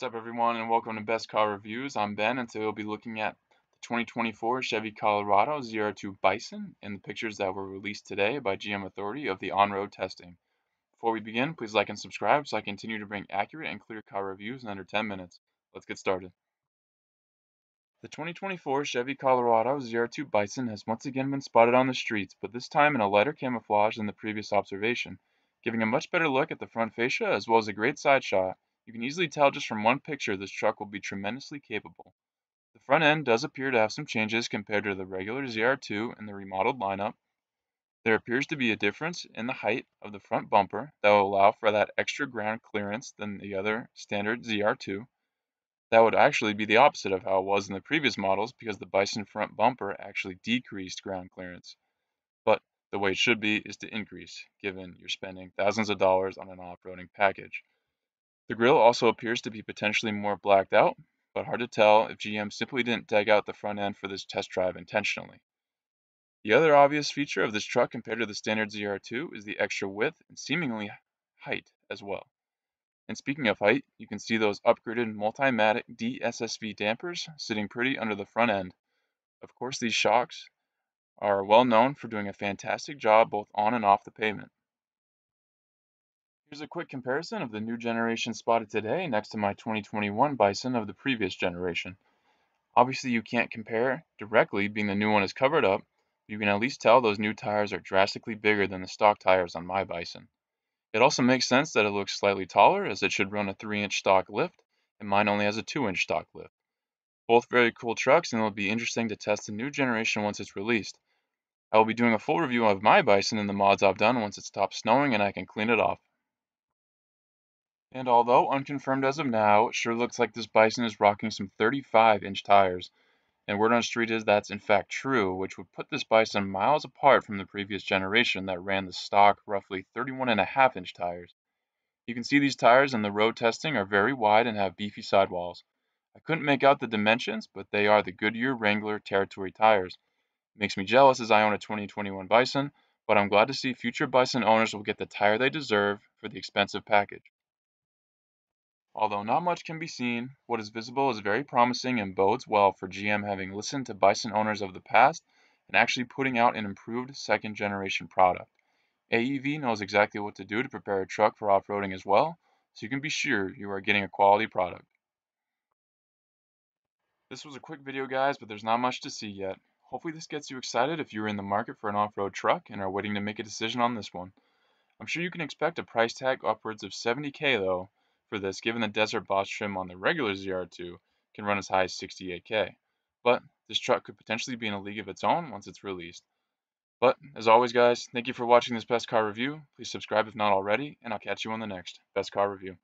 What's up everyone and welcome to Best Car Reviews. I'm Ben and today we'll be looking at the 2024 Chevy Colorado ZR2 Bison and the pictures that were released today by GM Authority of the on-road testing. Before we begin, please like and subscribe so I continue to bring accurate and clear car reviews in under 10 minutes. Let's get started. The 2024 Chevy Colorado ZR2 Bison has once again been spotted on the streets, but this time in a lighter camouflage than the previous observation, giving a much better look at the front fascia as well as a great side shot you can easily tell just from one picture this truck will be tremendously capable. The front end does appear to have some changes compared to the regular ZR2 in the remodeled lineup. There appears to be a difference in the height of the front bumper that will allow for that extra ground clearance than the other standard ZR2. That would actually be the opposite of how it was in the previous models because the Bison front bumper actually decreased ground clearance. But the way it should be is to increase, given you're spending thousands of dollars on an off-roading package. The grille also appears to be potentially more blacked out, but hard to tell if GM simply didn't tag out the front end for this test drive intentionally. The other obvious feature of this truck compared to the standard ZR2 is the extra width and seemingly height as well. And speaking of height, you can see those upgraded Multimatic DSSV dampers sitting pretty under the front end. Of course, these shocks are well known for doing a fantastic job both on and off the pavement. Here's a quick comparison of the new generation spotted today next to my 2021 Bison of the previous generation. Obviously you can't compare directly being the new one is covered up, you can at least tell those new tires are drastically bigger than the stock tires on my Bison. It also makes sense that it looks slightly taller as it should run a 3 inch stock lift and mine only has a 2 inch stock lift. Both very cool trucks and it'll be interesting to test the new generation once it's released. I will be doing a full review of my Bison and the mods I've done once it stops snowing and I can clean it off. And although unconfirmed as of now, it sure looks like this Bison is rocking some 35 inch tires. And word on street is that's in fact true, which would put this Bison miles apart from the previous generation that ran the stock roughly 31 and a half inch tires. You can see these tires in the road testing are very wide and have beefy sidewalls. I couldn't make out the dimensions, but they are the Goodyear Wrangler Territory tires. It makes me jealous as I own a 2021 Bison, but I'm glad to see future Bison owners will get the tire they deserve for the expensive package. Although not much can be seen, what is visible is very promising and bodes well for GM having listened to Bison owners of the past and actually putting out an improved second generation product. AEV knows exactly what to do to prepare a truck for off-roading as well, so you can be sure you are getting a quality product. This was a quick video guys, but there's not much to see yet. Hopefully this gets you excited if you're in the market for an off-road truck and are waiting to make a decision on this one. I'm sure you can expect a price tag upwards of 70k though, for this, given the Desert Boss trim on the regular ZR2 can run as high as 68K. But this truck could potentially be in a league of its own once it's released. But as always guys, thank you for watching this Best Car review. Please subscribe if not already, and I'll catch you on the next Best Car review.